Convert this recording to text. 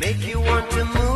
Make you want to move.